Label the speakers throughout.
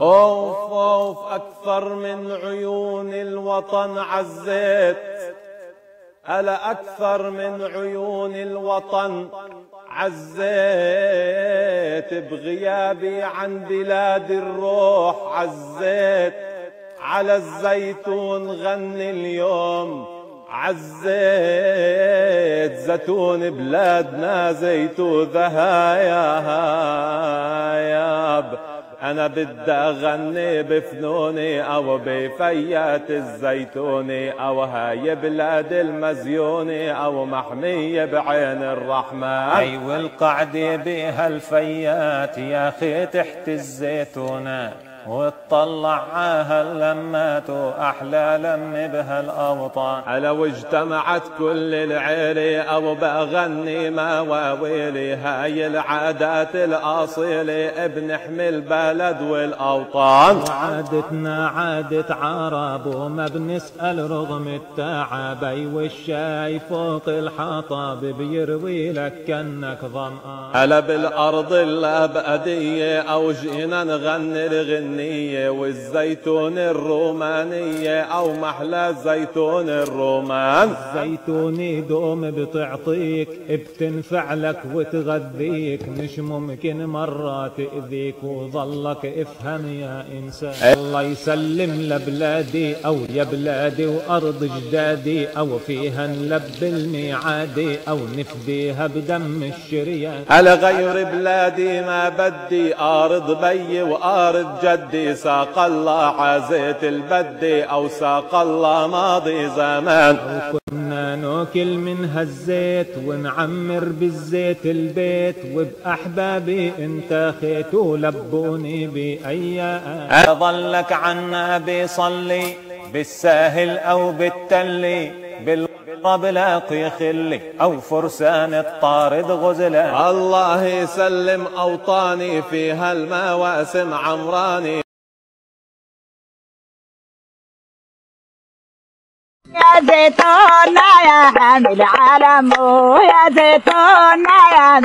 Speaker 1: أوف أوف أكثر من عيون الوطن عزيت. ألا أكثر من عيون الوطن عزيت. بغيابي عن بلاد الروح عزيت. على الزيتون غني اليوم عزيت. زيتون بلادنا زيتو ذهايا أنا بدي أغني بفنوني أو بفيات الزيتوني أو هاي بلاد المزيوني أو محمية بعين الرحمن.
Speaker 2: أيوه القعدة بها الفيات يا أخي تحت الزيتونات وتطلع عاها اللمات واحلى لم بها الأوطان.
Speaker 1: على واجتمعت كل العيلة أو بغني مواويلي هاي العادات الاصيلة بنحمي البلد والأوطان.
Speaker 2: وعادتنا عادة عرب وما بنسأل رغم التعب والشاي فوق الحطب بيروي لك كنك ظمآن.
Speaker 1: هلا بالأرض الابدية أو جينا نغني الغنية الفنية والزيتون الرومانية أو محلى زيتون الرومان.
Speaker 2: زيتوني دوم بتعطيك بتنفع لك وتغذيك. مش ممكن مرة تأذيك وظلك افهم يا إنسان. الله يسلم لبلادي أو يا بلادي وأرض جدادي أو فيها نلب الميعادي أو نفديها بدم الشريان.
Speaker 1: على غير بلادي ما بدي أرض بي وأرض جدي. بدي ساق الله عزيت البدي أو ساق الله ماضي زمان.
Speaker 2: كنا ناكل من هالزيت ونعمر بالزيت البيت وبأحبابي انت خيت ولبوني بأيام. ظلك عنا بيصلي بالساهل أو بالتلي بالقرب لاقي خلي أو فرسان الطارد غزلان
Speaker 1: الله يسلم أوطاني في هالمواسم عمراني.
Speaker 3: يا زيتون يا حامل علم يا زيتون يا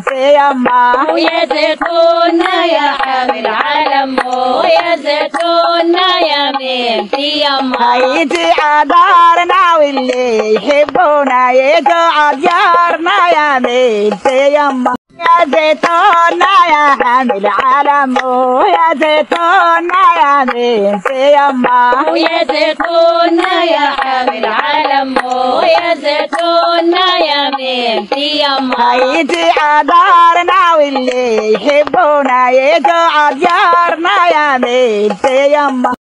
Speaker 3: في يما.
Speaker 4: ويا زيتون يا حامل علم يا زيتون يا
Speaker 3: هيجي عدارنا واللي يحبونا يجوا عديارنا يا مين في يما يا زيتون يا حامل علم يا زيتون يا مين في يما
Speaker 4: ويا زيتون يا حامل علم يا زيتون يا مين في يما
Speaker 3: هيجي عدارنا واللي يحبونا يجوا عديارنا يا مين في يما